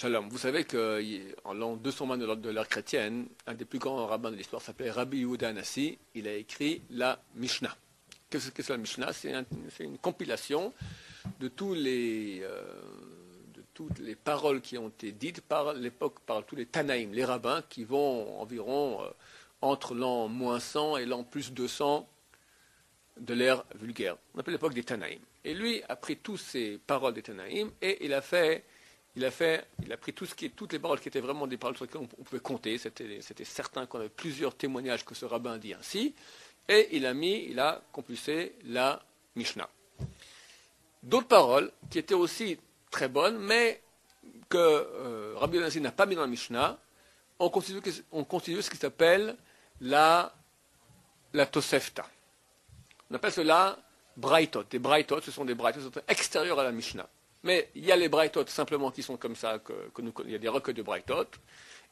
Shalom. Vous savez qu'en l'an 220 de l'ère chrétienne, un des plus grands rabbins de l'histoire s'appelait Rabbi Yehuda. Il a écrit la Mishnah. Qu'est-ce que c'est la Mishnah? C'est une compilation de, tous les, euh, de toutes les paroles qui ont été dites par l'époque, par tous les Tanaïm, les rabbins, qui vont environ euh, entre l'an moins 100 et l'an plus 200 de l'ère vulgaire. On appelle l'époque des Tanaïm. Et lui a pris toutes ces paroles des Tanaïm et il a fait il a fait, il a pris toutes les paroles qui étaient vraiment des paroles sur lesquelles on, pouvait compter. C'était, certain qu'on avait plusieurs témoignages que ce rabbin dit ainsi. Et il a mis, il a compulsé la Mishnah. D'autres paroles qui étaient aussi très bonnes, mais que euh, Rabbi Yonasi n'a pas mis dans la Mishnah, on constitue, ce qui s'appelle la, la Tosefta. On appelle cela Braitot. Des Braitot, ce sont des Braitot extérieurs à la Mishnah. Mais il y a les Brightot simplement qui sont comme ça, il y a des recueils de Brightot.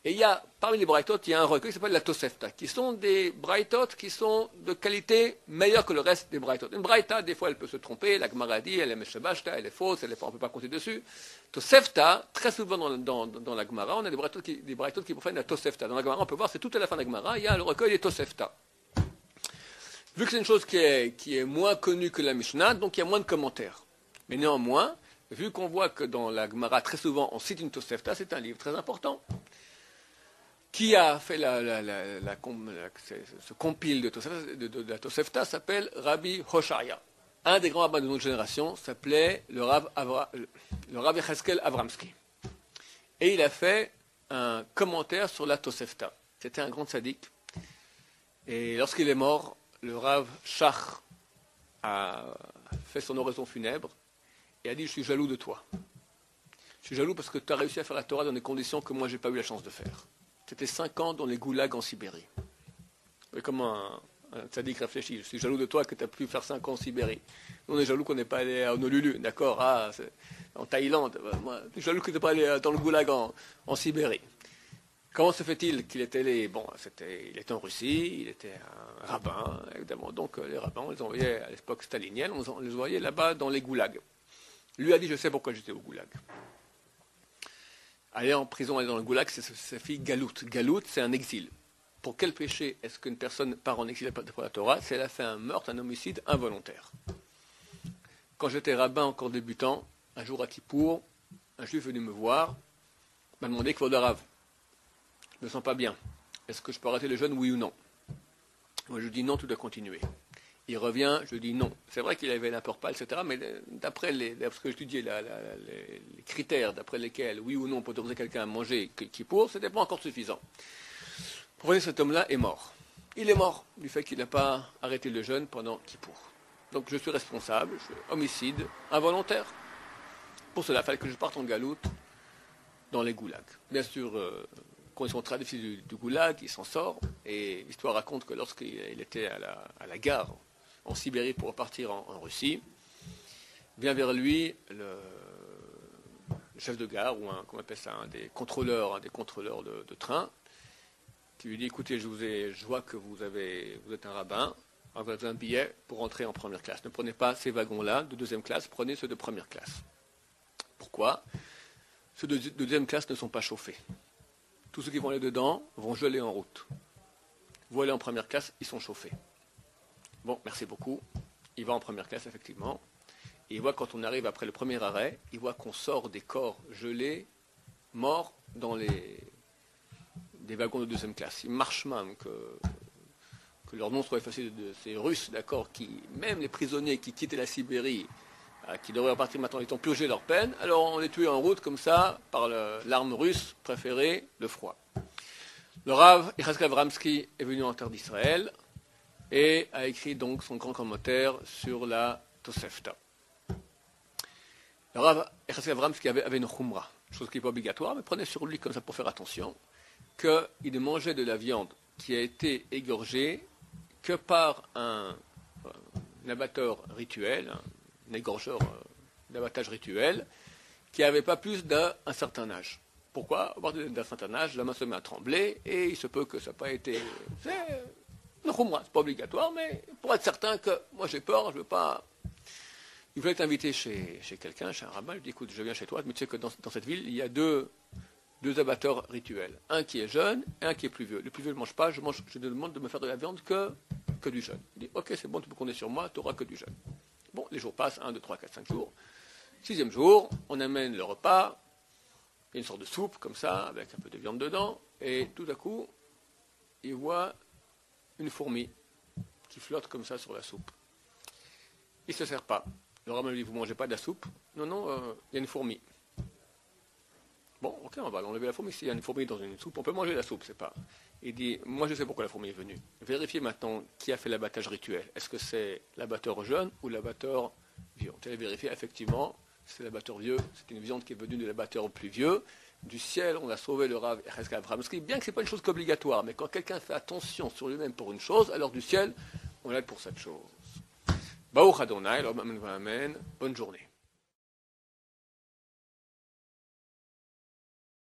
Et il y a, parmi les Brightot, il y a un recueil qui s'appelle la Tosefta, qui sont des Brightot qui sont de qualité meilleure que le reste des Brightot. Une Brighta, des fois, elle peut se tromper, la Gemara dit, elle est Meshabashta, elle est fausse, elle est, on ne peut pas compter dessus. Tosefta, très souvent dans, la Gemara, on a des Brightot qui, des la Tosefta. Dans la Gemara, on peut voir, c'est tout à la fin de la Gemara, il y a le recueil des Tosefta. Vu que c'est une chose qui est moins connue que la Mishnah, donc il y a moins de commentaires. Mais néanmoins, vu qu'on voit que dans la Gemara, très souvent, on cite une Tosefta, c'est un livre très important. Qui a fait la, ce compile de, la Tosefta s'appelle Rabbi Hosharia. Un des grands rabbins de notre génération s'appelait le Rav, le Rav Avramsky. Et il a fait un commentaire sur la Tosefta. C'était un grand sadique. Et lorsqu'il est mort, le Rav Shach a fait son oraison funèbre et a dit Je suis jaloux de toi. Je suis jaloux parce que tu as réussi à faire la Torah dans des conditions que moi, je n'ai pas eu la chance de faire. C'était cinq ans dans les goulags en Sibérie. Et comment un, un réfléchit Je suis jaloux de toi que tu as pu faire cinq ans en Sibérie. on est jaloux qu'on n'ait pas allé à Honolulu, d'accord ah, En Thaïlande. Suis jaloux que tu pas allé dans le goulag en, Sibérie. Comment se fait-il qu'il était allé Bon, il était en Russie, il était un rabbin, évidemment. Donc les rabbins, on les envoyait à l'époque stalinienne, on les envoyait là-bas dans les goulags. Lui a dit, je sais pourquoi j'étais au goulag. Aller en prison, aller dans le goulag, c'est sa fille Galout. Galout, c'est un exil. Pour quel péché est-ce qu'une personne part en exil pour la Torah? C'est elle a fait un meurtre, un homicide involontaire. Quand j'étais rabbin encore débutant, un jour à Kippour, un juif venu me voir, m'a demandé de Rav, je ne me sens pas bien. Est-ce que je peux arrêter le jeûne, oui ou non? Moi, je dis non, tout doit continuer. Il revient, je dis non. C'est vrai qu'il avait la peur pâle, etc. Mais d'après les, ce que j'étudiais, les, critères d'après lesquels, oui ou non, on peut autoriser quelqu'un à manger qui pour, ce n'était pas encore suffisant. Pour cet homme-là est mort. Il est mort du fait qu'il n'a pas arrêté le jeûne pendant Kippour. Donc je suis responsable, je suis homicide involontaire. Pour cela, il fallait que je parte en galoute dans les goulags. Bien sûr, euh, conditions très difficiles du, goulag, il s'en sort. Et l'histoire raconte que lorsqu'il était à la gare en Sibérie pour repartir en, Russie, vient vers lui le, chef de gare, ou un, comment appelle des contrôleurs, des contrôleurs de, train, qui lui dit écoutez, je, vous ai, je vois que vous, êtes un rabbin, vous avez un billet pour entrer en première classe. Ne prenez pas ces wagons-là de deuxième classe, prenez ceux de première classe. Pourquoi? Ceux de, deuxième classe ne sont pas chauffés. Tous ceux qui vont aller dedans vont geler en route. Vous allez en première classe, ils sont chauffés. Bon, merci beaucoup. Il va en première classe, effectivement. Et il voit quand on arrive après le premier arrêt, il voit qu'on sort des corps gelés, morts, dans les des wagons de deuxième classe. Il marche même que, leur nom soit effacé de ces Russes, d'accord, qui, même les prisonniers qui quittaient la Sibérie, euh, qui devraient repartir maintenant, ils ont purgé leur peine, alors on les tuait en route comme ça, par l'arme russe préférée, le froid. Le Rav Ichaskav Ramsky est venu en terre d'Israël, et a écrit donc son grand commentaire sur la Tosefta. Le Rav qui avait, avait une khumra, chose qui n'est pas obligatoire, mais prenez sur lui comme ça pour faire attention, qu'il ne mangeait de la viande qui a été égorgée que par un, abatteur rituel, un égorgeur euh, d'abattage rituel, qui n'avait pas plus d'un certain âge. Pourquoi? À partir d'un certain âge, la main se met à trembler et il se peut que ça n'a pas été c'est pas obligatoire, mais pour être certain que moi j'ai peur, je veux pas il voulait t'inviter chez, chez quelqu'un, chez un rabbin, il dit écoute, je viens chez toi, mais tu sais que dans, cette ville, il y a deux, deux abatteurs rituels. Un qui est jeune et un qui est plus vieux. Le plus vieux ne mange pas, je, mange, je demande de me faire de la viande que, que du jeune. Il dit ok, c'est bon, tu peux compter sur moi, tu n'auras que du jeune. Bon, les jours passent, 1, 2, 3, 4, 5 jours. Sixième jour, on amène le repas, une sorte de soupe comme ça, avec un peu de viande dedans, et tout à coup, il voit une fourmi qui flotte comme ça sur la soupe. Il ne se sert pas. Le rabbin lui dit, vous ne mangez pas de la soupe? Non, non, euh, il y a une fourmi. Bon, ok, on va enlever la fourmi. S'il y a une fourmi dans une soupe, on peut manger la soupe, c'est pas. Il dit, moi je sais pourquoi la fourmi est venue. Vérifiez maintenant qui a fait l'abattage rituel. Est-ce que c'est l'abatteur jeune ou l'abatteur vieux? On allez vérifier, effectivement, c'est l'abatteur vieux, c'est une viande qui est venue de l'abatteur plus vieux. Du ciel, on a sauvé le Rav bien que ce n'est pas une chose obligatoire, mais quand quelqu'un fait attention sur lui-même pour une chose, alors du ciel, on l'aide pour cette chose. Adonai, Amen, bonne journée.